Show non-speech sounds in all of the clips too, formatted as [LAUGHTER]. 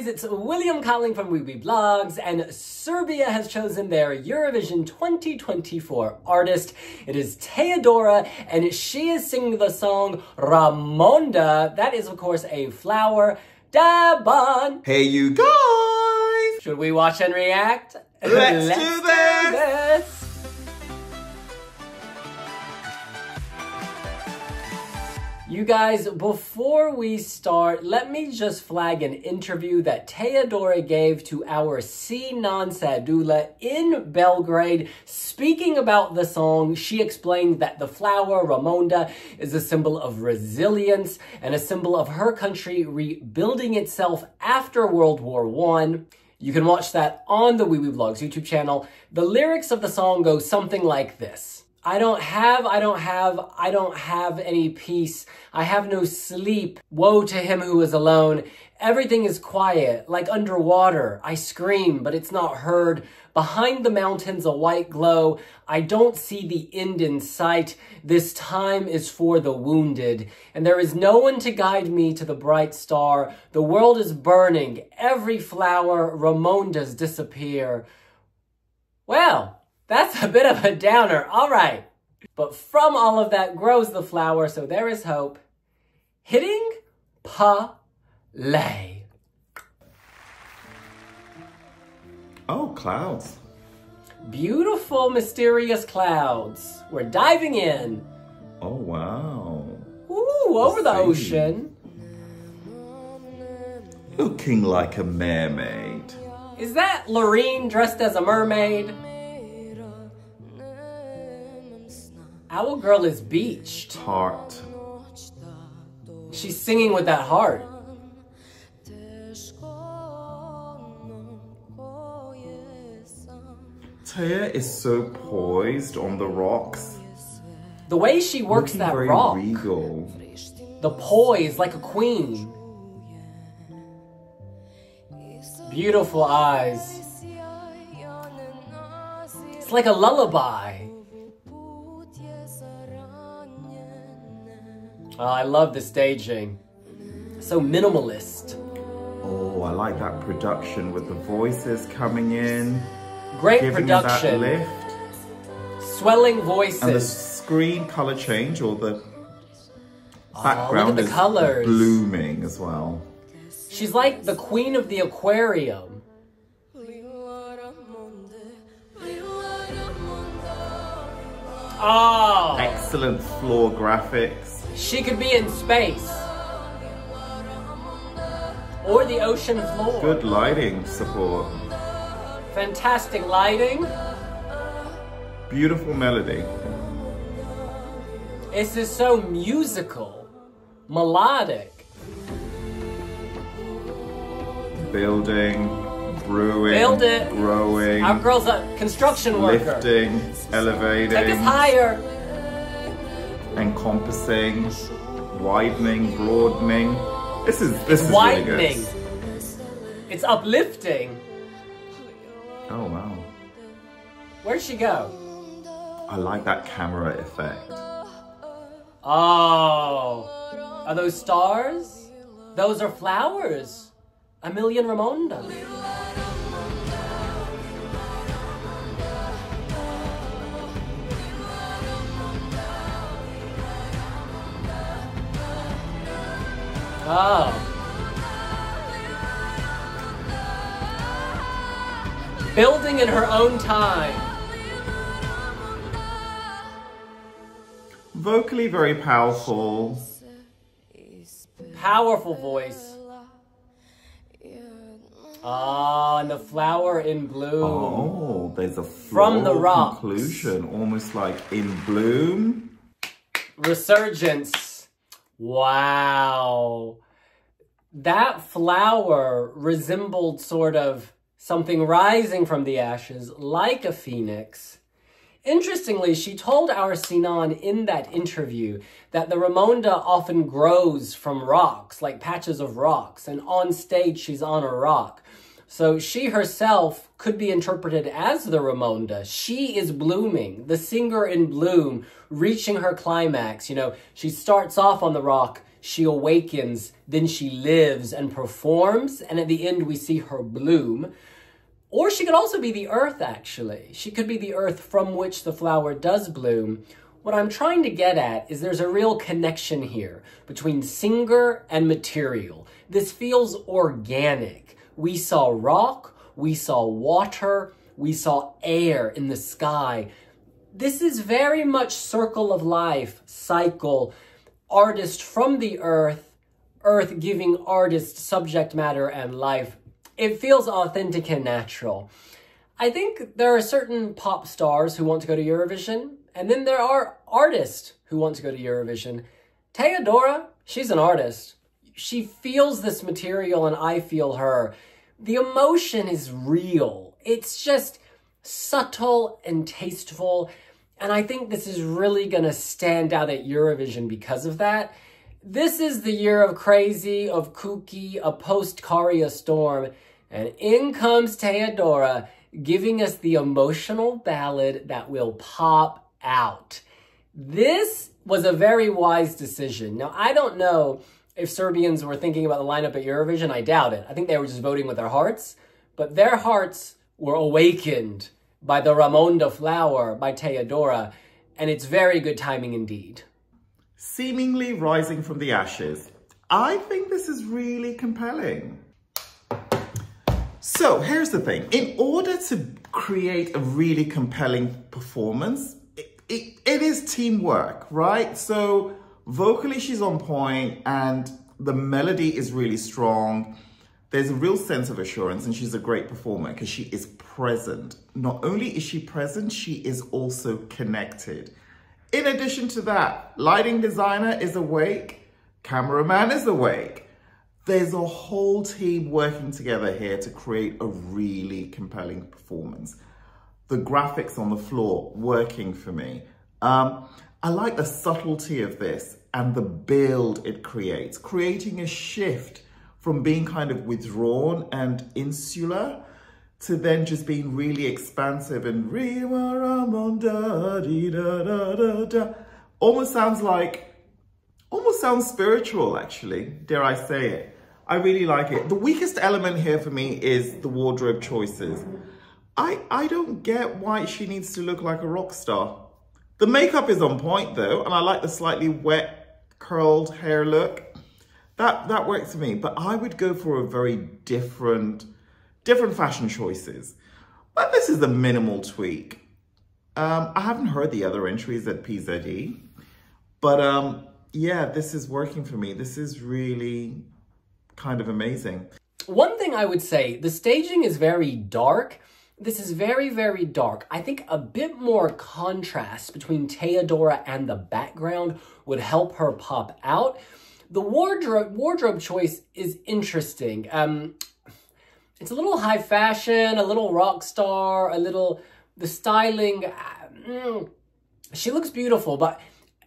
guys, it's William calling from wiwibloggs, and Serbia has chosen their Eurovision 2024 artist. It is Teya Dora, and she is singing the song Ramonda. That is, of course, a flower. Deban! Hey, you guys! Should we watch and react? Let's, Let's do this. Do this. You guys, before we start, let me just flag an interview that Teya Dora gave to our Sinan Sadula in Belgrade. Speaking about the song, she explained that the flower, Ramonda, is a symbol of resilience and a symbol of her country rebuilding itself after World War One. You can watch that on the wiwibloggs YouTube channel. The lyrics of the song go something like this. I don't have, I don't have, I don't have any peace. I have no sleep. Woe to him who is alone. Everything is quiet, like underwater. I scream, but it's not heard. Behind the mountains, a white glow. I don't see the end in sight. This time is for the wounded. And there is no one to guide me to the bright star. The world is burning. Every flower, Ramonda's disappear. Well, that's a bit of a downer. All right. But from all of that grows the flower, so there is hope. Hitting pa lay. Oh, clouds. Beautiful, mysterious clouds. We're diving in. Oh, wow. Ooh, over the ocean. Looking like a mermaid. Is that Loreen dressed as a mermaid? Our girl is beached. Heart. She's singing with that heart. Teya is so poised on the rocks. The way she works Looking that very rock. Regal. The poise like a queen. Beautiful eyes. It's like a lullaby. Oh, I love the staging. So minimalist. Oh, I like that production with the voices coming in. Great production. That lift. Swelling voices. And the screen color change or the oh, background oh, the is colors. blooming as well. She's like the queen of the aquarium. Oh! Excellent floor graphics. She could be in space. Or the ocean floor. Good lighting support. Fantastic lighting. Beautiful melody. This is so musical, melodic. Building, brewing, Build it. growing. Our girl's a construction worker. Lifting, elevating. Take us higher encompassing, widening, broadening. This is this it's is widening. Really good. It's uplifting. Oh wow. Where'd she go? I like that camera effect. Oh. Are those stars? Those are flowers. A million Ramonda. Oh. Building in her own time. Vocally very powerful. Powerful voice. Ah, and the flower in bloom. Oh, there's a from the rock conclusion, almost like in bloom. Resurgence. Wow. That flower resembled sort of something rising from the ashes like a phoenix. Interestingly, she told our Sinan in that interview that the Ramonda often grows from rocks, like patches of rocks, and on stage she's on a rock. So she herself could be interpreted as the Ramonda. She is blooming, the singer in bloom, reaching her climax. You know, she starts off on the rock, she awakens, then she lives and performs, and at the end we see her bloom. Or she could also be the earth, actually. She could be the earth from which the flower does bloom. What I'm trying to get at is there's a real connection here between singer and material. This feels organic. We saw rock, we saw water, we saw air in the sky. This is very much circle of life, cycle, artist from the earth, earth giving artist subject matter and life. It feels authentic and natural. I think there are certain pop stars who want to go to Eurovision, and then there are artists who want to go to Eurovision. Teya Dora, she's an artist. She feels this material and I feel her. The emotion is real. It's just subtle and tasteful. And I think this is really going to stand out at Eurovision because of that. This is the year of crazy, of kooky, a post-Käärijä storm. And in comes Teya Dora, giving us the emotional ballad that will pop out. This was a very wise decision. Now, I don't know if Serbians were thinking about the lineup at Eurovision. I doubt it. I think they were just voting with their hearts. But their hearts were awakened by the Ramonda flower by Teya Dora, and it's very good timing indeed. Seemingly rising from the ashes. I think this is really compelling. So here's the thing. In order to create a really compelling performance, it, it, it is teamwork, right? So vocally she's on point and the melody is really strong there's a real sense of assurance and she's a great performer because she is present. Not only is she present, she is also connected. In addition to that, lighting designer is awake, cameraman is awake. There's a whole team working together here to create a really compelling performance. The graphics on the floor working for me. Um, I like the subtlety of this and the build it creates, creating a shift from being kind of withdrawn and insular to then just being really expansive and almost sounds like, almost sounds spiritual actually, dare I say it. I really like it. The weakest element here for me is the wardrobe choices. I, I don't get why she needs to look like a rock star. The makeup is on point though, and I like the slightly wet, curled hair look. That, that works for me, but I would go for a very different, different fashion choices. But this is a minimal tweak. Um, I haven't heard the other entries at PZE, but um, yeah, this is working for me. This is really kind of amazing. One thing I would say, the staging is very dark. This is very, very dark. I think a bit more contrast between Teya Dora and the background would help her pop out. The wardrobe wardrobe choice is interesting. Um, it's a little high fashion, a little rock star, a little the styling. Mm, she looks beautiful, but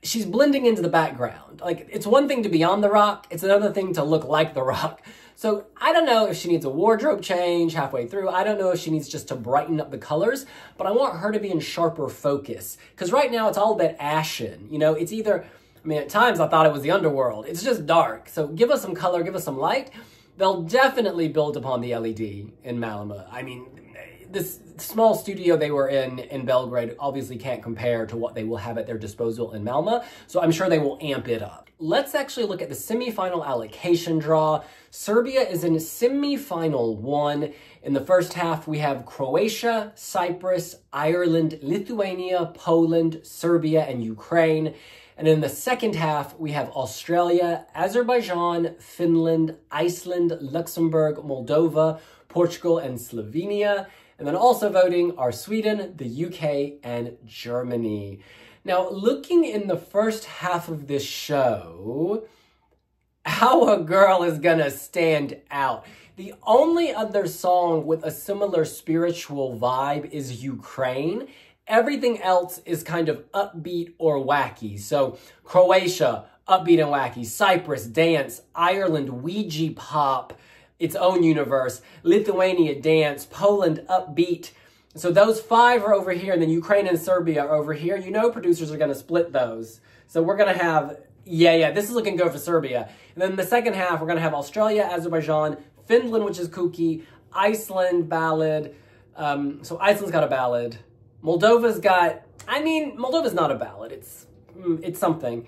she's blending into the background. Like it's one thing to be on the rock, it's another thing to look like the rock. So I don't know if she needs a wardrobe change halfway through. I don't know if she needs just to brighten up the colors, but I want her to be in sharper focus. Because right now it's all bit ashen. You know, it's either I mean, at times I thought it was the underworld. It's just dark. So give us some color, give us some light. They'll definitely build upon the LED in Malmö. I mean, this small studio they were in in Belgrade obviously can't compare to what they will have at their disposal in Malmö, so I'm sure they will amp it up. Let's actually look at the semifinal allocation draw. Serbia is in semifinal one. In the first half, we have Croatia, Cyprus, Ireland, Lithuania, Poland, Serbia, and Ukraine. And in the second half, we have Australia, Azerbaijan, Finland, Iceland, Luxembourg, Moldova, Portugal, and Slovenia. And then also voting are Sweden, the UK, and Germany. Now, looking in the first half of this show, how a girl is gonna stand out. The only other song with a similar spiritual vibe is Ukraine, Everything else is kind of upbeat or wacky. So Croatia, upbeat and wacky. Cyprus, dance. Ireland, Ouija pop, its own universe. Lithuania, dance. Poland, upbeat. So those five are over here, and then Ukraine and Serbia are over here. You know producers are going to split those. So we're going to have Yeah, yeah, this is looking good for Serbia. And then the second half, we're going to have Australia, Azerbaijan, Finland, which is kooky, Iceland, ballad. Um, so Iceland's got a ballad. Moldova's got, I mean, Moldova's not a ballad. It's, mm, it's something.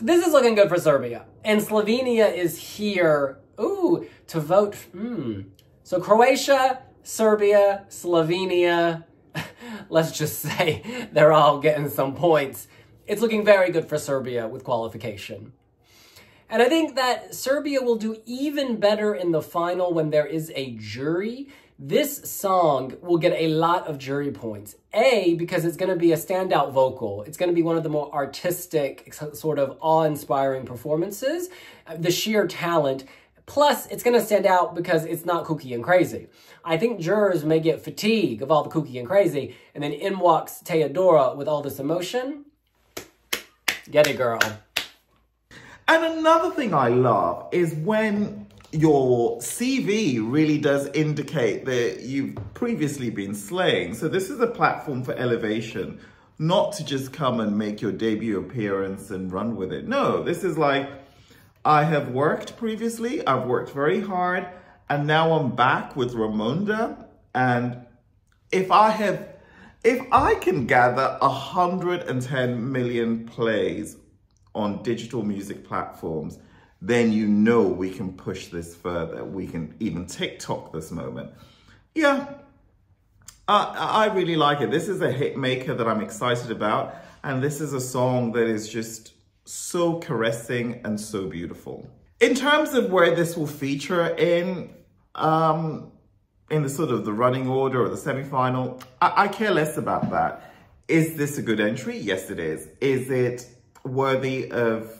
This is looking good for Serbia. And Slovenia is here, ooh, to vote. Mm. So Croatia, Serbia, Slovenia, [LAUGHS] let's just say [LAUGHS] they're all getting some points. It's looking very good for Serbia with qualification. And I think that Serbia will do even better in the final when there is a jury. This song will get a lot of jury points. A, because it's going to be a standout vocal. It's going to be one of the more artistic, sort of awe-inspiring performances. The sheer talent. Plus, it's going to stand out because it's not kooky and crazy. I think jurors may get fatigue of all the kooky and crazy, and then in walks Teya Dora with all this emotion. Get it, girl. And another thing I love is when your CV really does indicate that you've previously been slaying. So this is a platform for elevation, not to just come and make your debut appearance and run with it. No, this is like, I have worked previously, I've worked very hard, and now I'm back with Ramonda. And if I have, if I can gather 110 million plays on digital music platforms, then you know we can push this further. We can even TikTok this moment. Yeah, I, I really like it. This is a hit maker that I'm excited about. And this is a song that is just so caressing and so beautiful. In terms of where this will feature in, um, in the sort of the running order or the semi-final, I, I care less about that. Is this a good entry? Yes, it is. Is it worthy of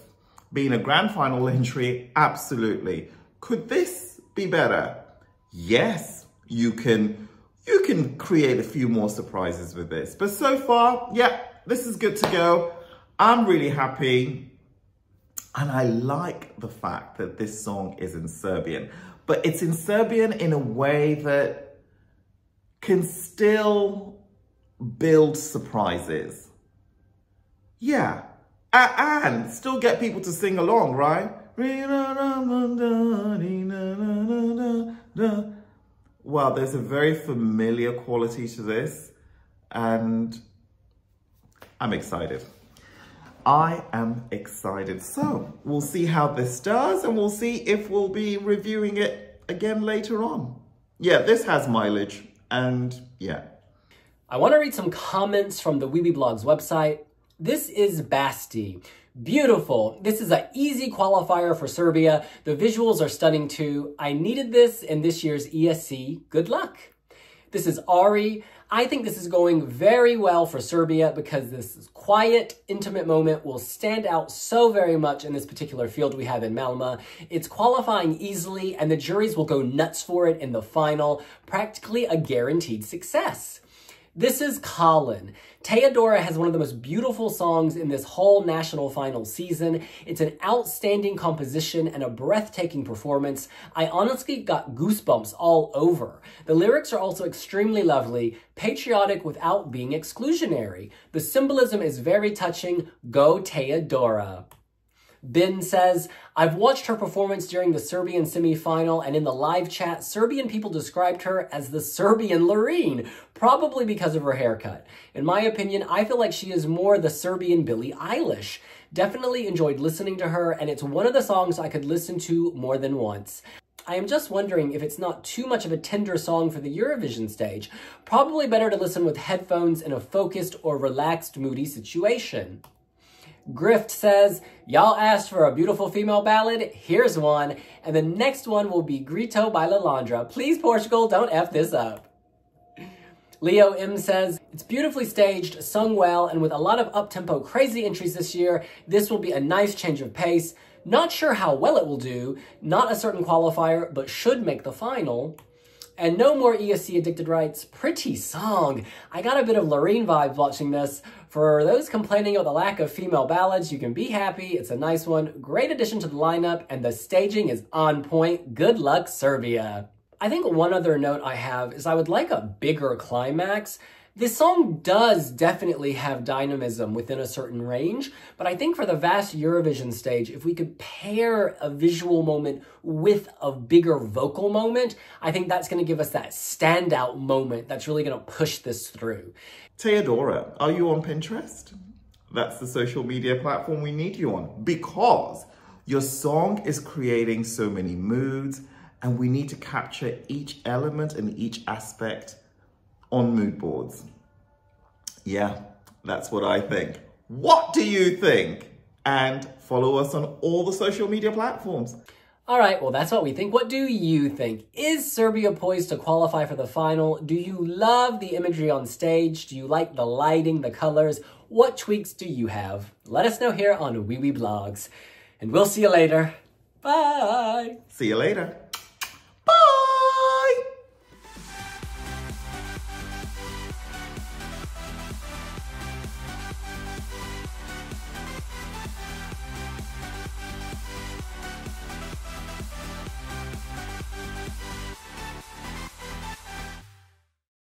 being a grand final entry? Absolutely. Could this be better? Yes, you can you can create a few more surprises with this. But so far, yeah, this is good to go. I'm really happy. And I like the fact that this song is in Serbian. But it's in Serbian in a way that can still build surprises. Yeah, and still get people to sing along, right? Well, there's a very familiar quality to this, and I'm excited. I am excited. So we'll see how this does, and we'll see if we'll be reviewing it again later on. Yeah, this has mileage, and yeah. I want to read some comments from the wiwibloggs' website. This is Basti. Beautiful. This is an easy qualifier for Serbia. The visuals are stunning too. I needed this in this year's ESC. Good luck. This is Ari. I think this is going very well for Serbia because this quiet, intimate moment will stand out so very much in this particular field we have in Malmö. It's qualifying easily and the juries will go nuts for it in the final. Practically a guaranteed success. This is Colin. Teya Dora has one of the most beautiful songs in this whole national final season. It's an outstanding composition and a breathtaking performance. I honestly got goosebumps all over. The lyrics are also extremely lovely, patriotic without being exclusionary. The symbolism is very touching. Go Teya Dora. Bin says, I've watched her performance during the Serbian semi-final and in the live chat, Serbian people described her as the Serbian Loreen, probably because of her haircut. In my opinion, I feel like she is more the Serbian Billie Eilish. Definitely enjoyed listening to her, and it's one of the songs I could listen to more than once. I am just wondering if it's not too much of a tender song for the Eurovision stage. Probably better to listen with headphones in a focused or relaxed moody situation. Grift says, y'all asked for a beautiful female ballad, here's one, and the next one will be Grito by Iolanda. Please, Portugal, don't F this up. Leo M says, it's beautifully staged, sung well, and with a lot of up-tempo crazy entries this year, this will be a nice change of pace. Not sure how well it will do, not a certain qualifier, but should make the final. And no more ESC Addicted Rights. pretty song. I got a bit of Loreen vibes watching this. For those complaining of the lack of female ballads, you can be happy. It's a nice one. Great addition to the lineup, and the staging is on point. Good luck, Serbia. I think one other note I have is I would like a bigger climax. This song does definitely have dynamism within a certain range, but I think for the vast Eurovision stage, if we could pair a visual moment with a bigger vocal moment, I think that's going to give us that standout moment that's really going to push this through. Teya Dora, are you on Pinterest? That's the social media platform we need you on because your song is creating so many moods and we need to capture each element and each aspect on mood boards. Yeah, that's what I think. What do you think? And follow us on all the social media platforms. All right, well, that's what we think. What do you think? Is Serbia poised to qualify for the final? Do you love the imagery on stage? Do you like the lighting, the colors? What tweaks do you have? Let us know here on wiwibloggs. And we'll see you later. Bye. See you later.